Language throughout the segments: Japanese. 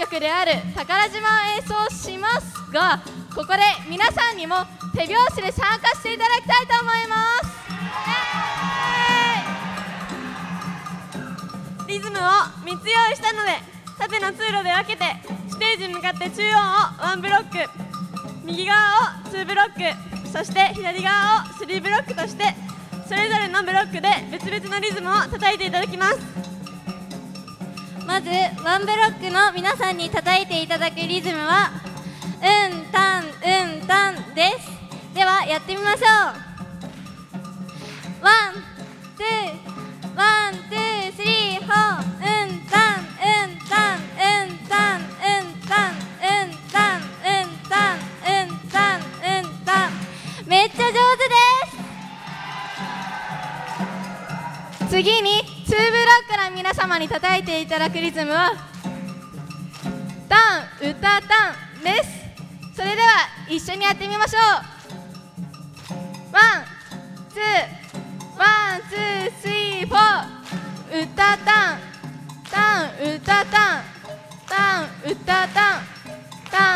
曲である宝島を演奏しますがここで皆さんにも手拍子で参加していただきたいと思います。リズムを3つ用意したので縦の通路で分けてステージに向かって中央をワンブロック右側を2ブロックそして左側を3ブロックとしてそれぞれのブロックで別々のリズムを叩いていただきます。まず one ブロックの皆さんに叩いていただくリズムはうんたんうんたんです。ではやってみましょう。 one two one two three four うんたんうんたんうんたんうんたんうんたんうんたんうんたんうんたんめっちゃ上手です。次に様に叩いていただくリズムはタン歌タンです。それでは一緒にやってみましょう。 one two one two three four。歌タンタン歌タンタン歌タ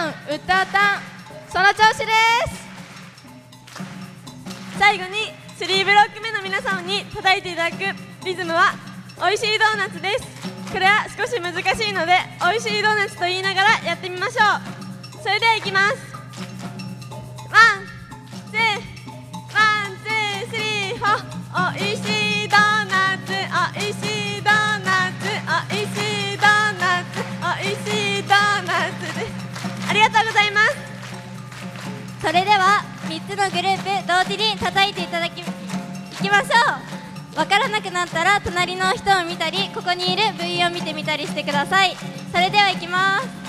ンウタタン。その調子です。最後に3ブロック目の皆様に叩いていただくリズムは美味しいドーナツです。これは少し難しいので美味しいドーナツと言いながらやってみましょう。それではいきます。 one two one two three four。美味しいドーナツ美味しいドーナツ美味しいドーナツ美味しいドーナツです。ありがとうございます。それでは3つのグループ同時に叩いていただきいきましょう。分からなくなったら隣の人を見たりここにいる部員を見てみたりしてください。それではいきます。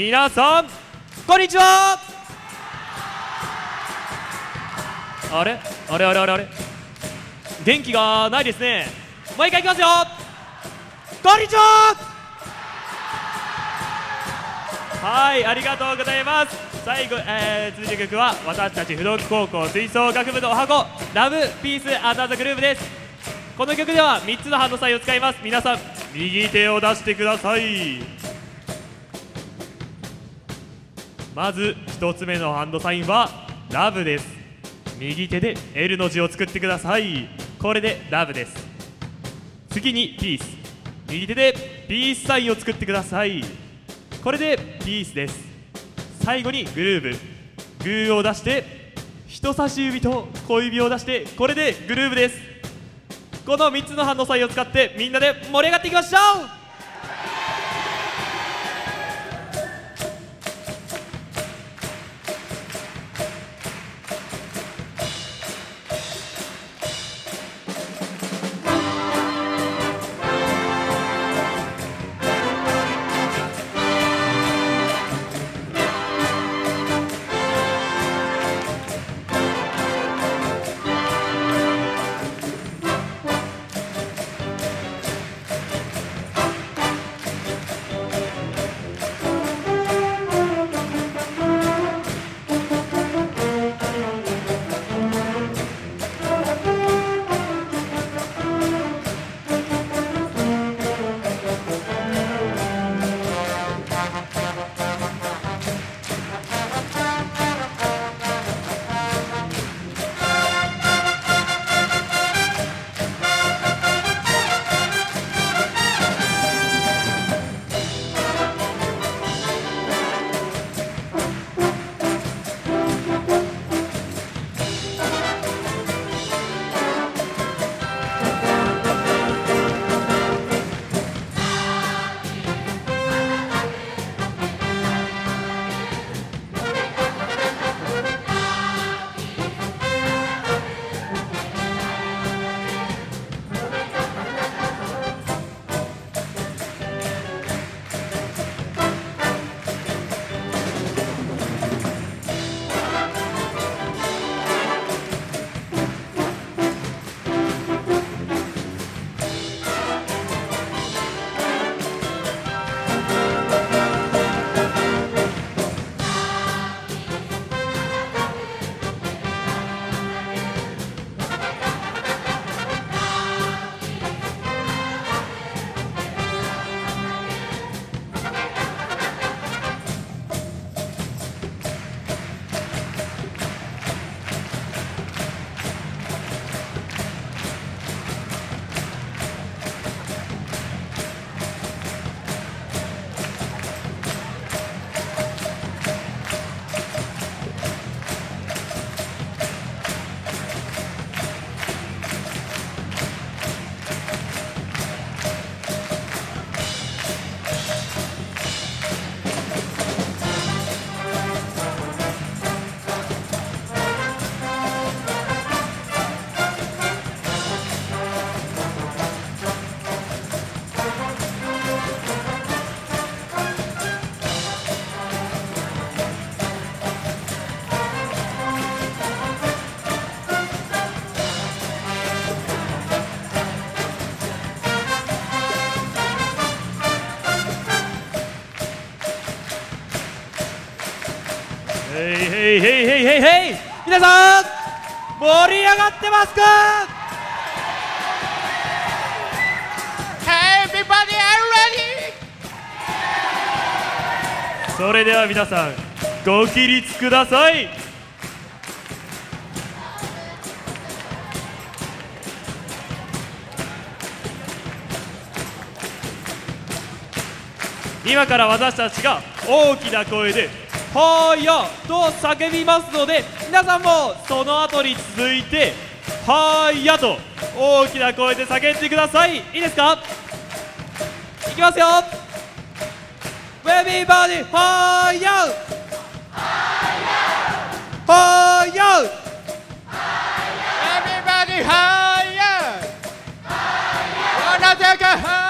皆さんこんにちは。あれ？あれ？あれ？あれ？あれ？元気がないですね。もう一回いきますよ。こんにちは。はいありがとうございます。最後、えー、続いて曲は私たち不動高校吹奏楽部のお箱ラブピースアンダーザグループです。この曲では3つのハンドサインを使います。皆さん右手を出してください。まず1つ目のハンドサインはラブです。右手で L の字を作ってください。これでラブです。次にピース。右手でピースサインを作ってください。これでピースです。最後にグルーブグーを出して人差し指と小指を出してこれでグルーブです。この3つのハンドサインを使ってみんなで盛り上がっていきましょういへいへ皆さん盛り上がってますか？Everybody are ready? それでは皆さんご起立ください。今から私たちが大きな声で「はーやと叫びますので皆さんもその後に続いてはーいやと大きな声で叫んでください。いいですか？いきますよ。ウェビーバディはーいやはーいやウェビーバディはーいやはーいやはーいや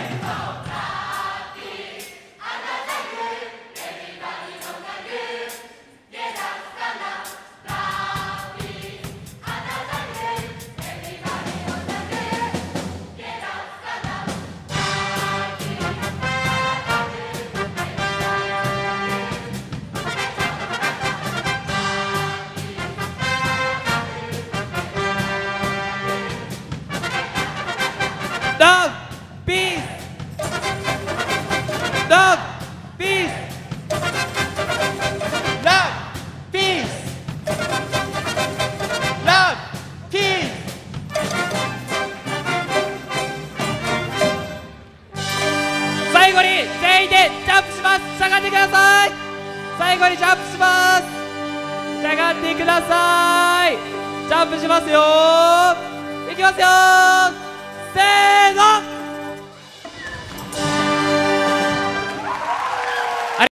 下がってく